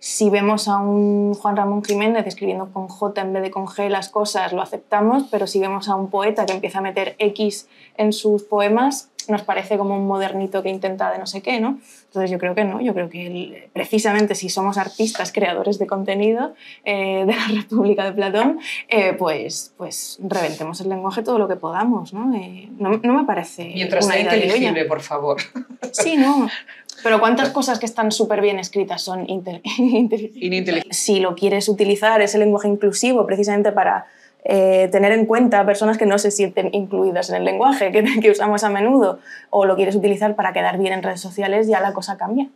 si vemos a un Juan Ramón Jiménez escribiendo con J en vez de con G las cosas, lo aceptamos, pero si vemos a un poeta que empieza a meter X en sus poemas, nos parece como un modernito que intenta de no sé qué, ¿no? Entonces yo creo que no, yo creo que precisamente si somos artistas, creadores de contenido eh, de la República de Platón, eh, pues, pues reventemos el lenguaje todo lo que podamos, ¿no? Eh, no, me parece Mientras sea inteligible, por favor. Sí, no, pero ¿cuántas cosas que están súper bien escritas son ininteligibles? Si lo quieres utilizar, ese lenguaje inclusivo, precisamente para eh, tener en cuenta personas que no se sienten incluidas en el lenguaje que, que, usamos a menudo, o lo quieres utilizar para quedar bien en redes sociales, ya la cosa cambia.